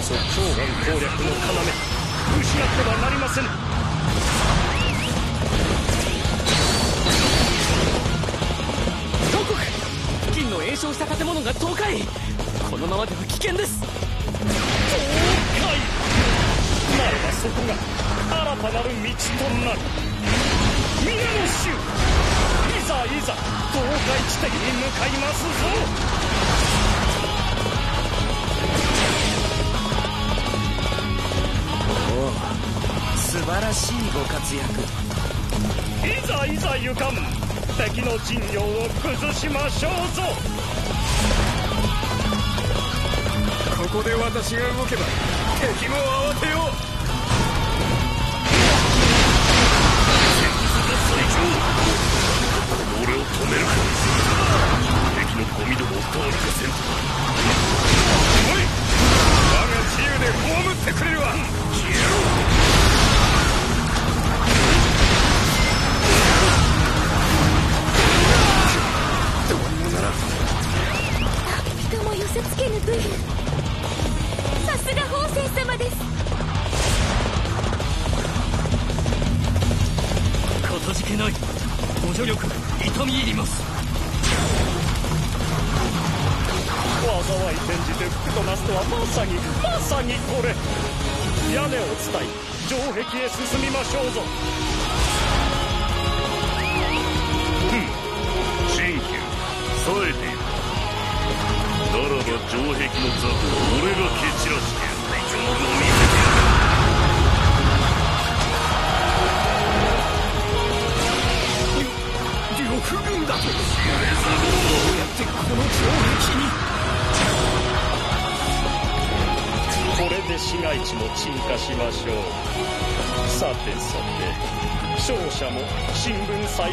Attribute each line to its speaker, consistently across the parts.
Speaker 1: こそ長安攻略の要。失ってはなりませぬ
Speaker 2: の延焼した建物が倒壊。このままでは危険です。倒
Speaker 1: 壊。ならばそこが新たなる道となる。皆の衆いざいざ倒壊地点に向かいますぞ。
Speaker 2: 素晴らしいご活躍。
Speaker 1: いざいざゆかん敵の陣容を崩しましょうぞ。
Speaker 3: ここで私が動けば敵も慌てよう。
Speaker 1: 俺を止めるか。敵のゴミどもをどうにかせん。と
Speaker 3: で葬ってくれるわ。消えろ
Speaker 4: せつけぬ武勇さすが法政様です。
Speaker 2: かたじけない。補助力痛み入ります
Speaker 1: 災い転じて福となすとはまさにまさにこれ。屋根を伝い城壁へ進みましょうぞ。
Speaker 5: ふん新旧冴えている。ならば城壁の座を俺が蹴散らして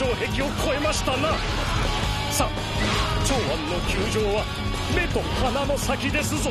Speaker 2: 城壁
Speaker 1: を越えましたな。さあ長安の窮状は目と鼻の先ですぞ。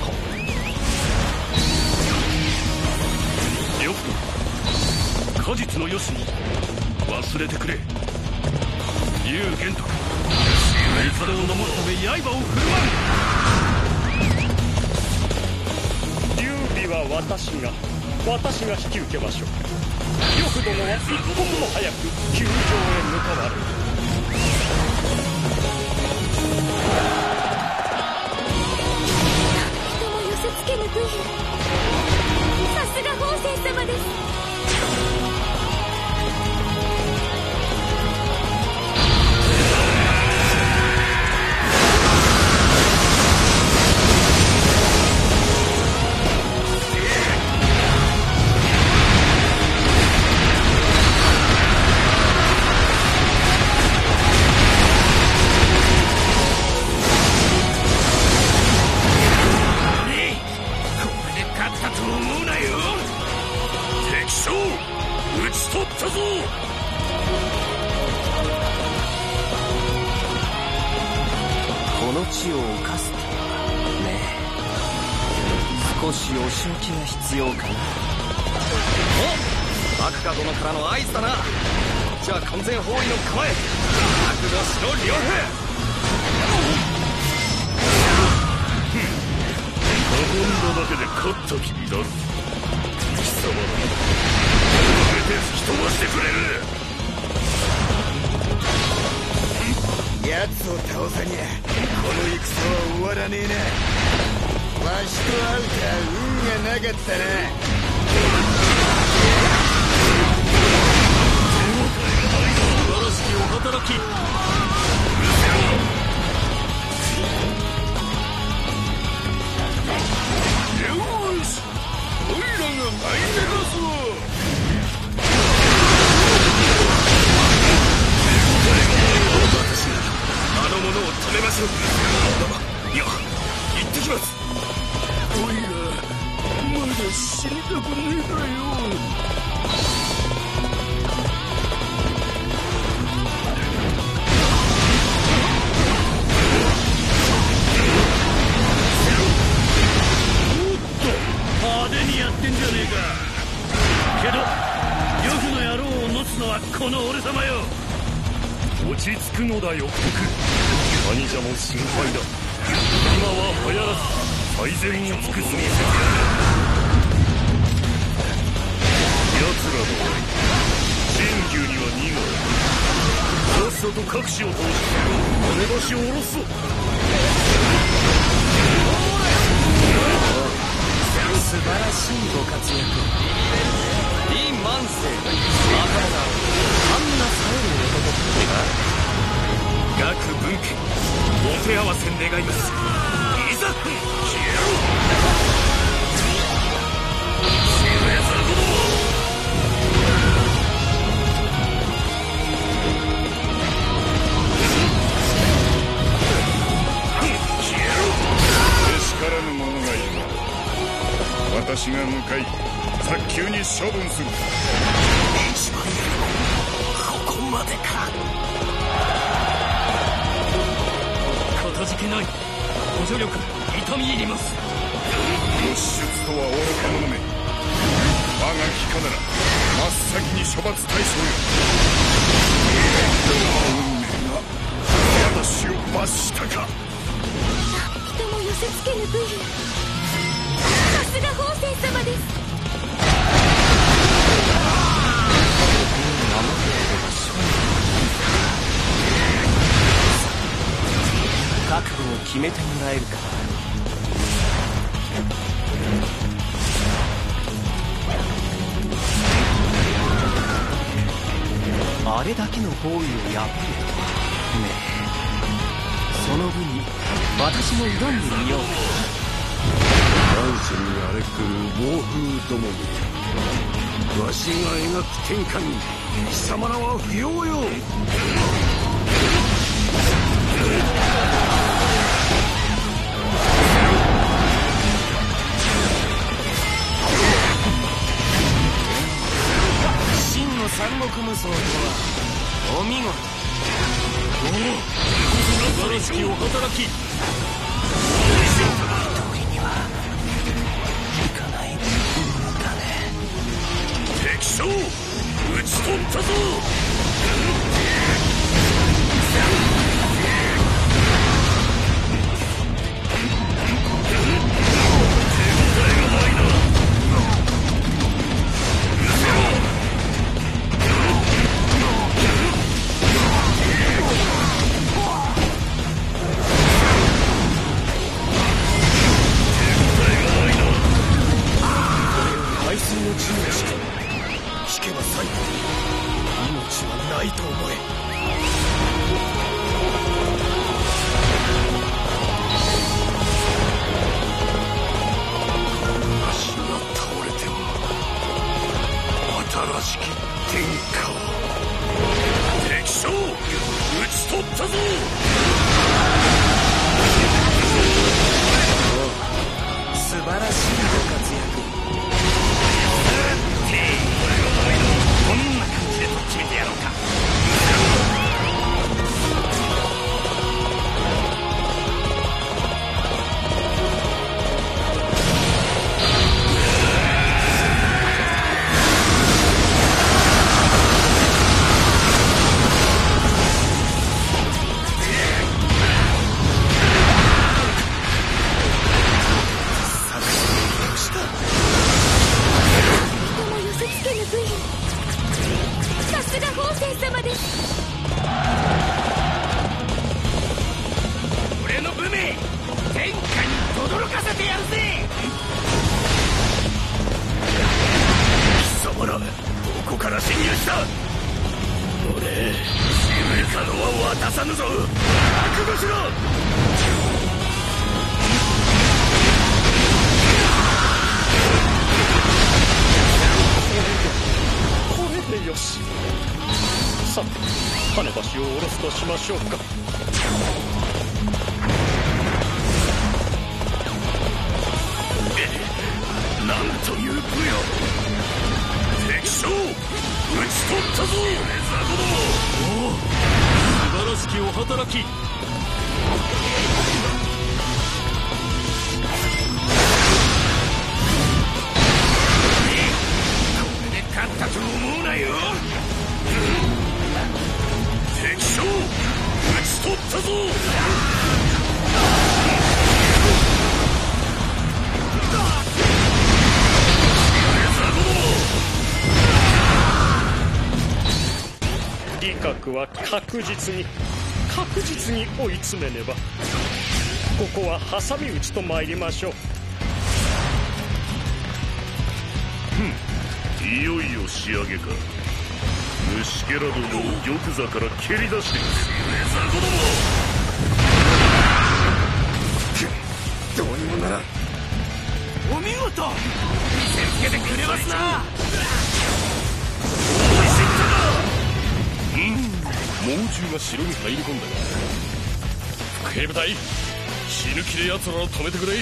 Speaker 1: 果実のよしに忘れてくれ。劉玄徳。帝を守るため刃を振る舞う。劉備は私が私が引き受けましょう。呂布殿は一刻も早く球場へ向かわれ。る
Speaker 4: 人も寄せつけぬ武勇さすが法政様です
Speaker 2: 少しお仕置きが必要かな？幕下殿からの合図だな。こっちは完全包囲の構え。覚悟しろ両兵。
Speaker 5: 運ん。だだけで勝った気になる。貴様ら全て吹き飛ばしてくれる。
Speaker 3: 奴を倒さにゃ。この戦は終わらねえなわしと会うた運がなかったな。
Speaker 2: 素晴らしきお働き。
Speaker 5: よし。おいらが前で出す
Speaker 2: 私があの者を止めましょう。
Speaker 5: 死にたくねえだよ
Speaker 1: 派手にやってんじゃねえか。けど呂布の野郎を乗つのはこの俺様よ。
Speaker 5: 落ち着くのだよ国者も心配だ。今は流行らず最善を尽くす。見せて奴らの愛真牛には二号さっさと各地を通して金橋を下ろすぞ
Speaker 2: 素晴らしいご活躍李万世またもなあんな冴える男ってな学文家お手合わせ願い。ます
Speaker 5: 早急に処分する。
Speaker 2: ここまでか。
Speaker 1: かたじけない。補助力痛み入ります。
Speaker 5: 突出とは愚か者め。我が機下なら真っ先に処罰対象よ。運命が私を罰したか。
Speaker 4: 人も寄せつけぬ武勇
Speaker 2: めてもらえるか。あれだけの包囲を破るとはねえ。その分に私も挑んでみよう。
Speaker 5: 乱世に荒れ狂う暴風どもめわしが描く天下に貴様らは不要よ。
Speaker 2: 三国無双とはお見事。
Speaker 1: 素晴らしきお働き
Speaker 5: 敵将討ち取ったぞ
Speaker 6: 天下敵将討ち取ったぞ。
Speaker 1: は確実に確実に追い詰めねばここは挟み撃ちと参りましょう。
Speaker 6: いよいよ仕上げか。虫けらどもを玉座から蹴り出してくれザコども
Speaker 2: どうにもならん。
Speaker 6: お見事。見せつけてくれますな
Speaker 5: 猛獣が城に入り込んだが副兵部隊死ぬ気で奴らを止めてくれ。
Speaker 2: 我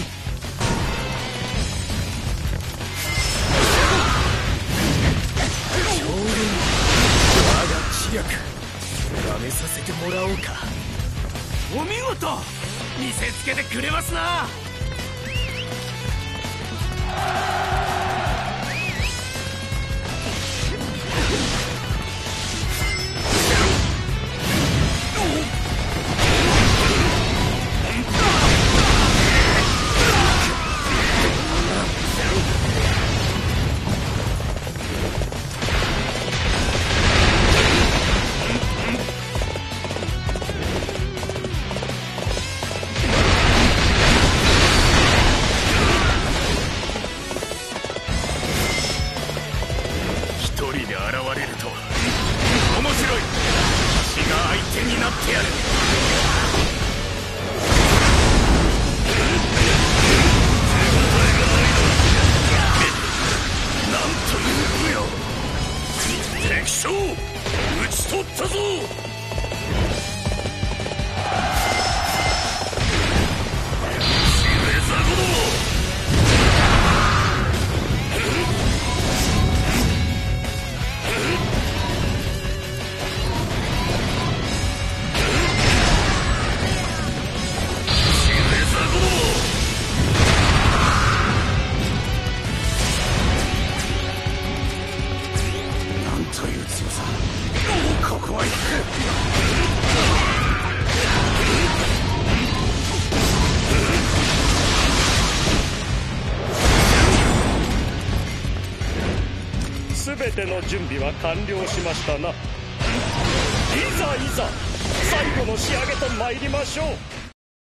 Speaker 2: が知略やめさせてもらおうか。
Speaker 6: お見事見せつけてくれますな。ち
Speaker 1: の準備は完了しましたな。いざいざ最後の仕上げと参りましょう。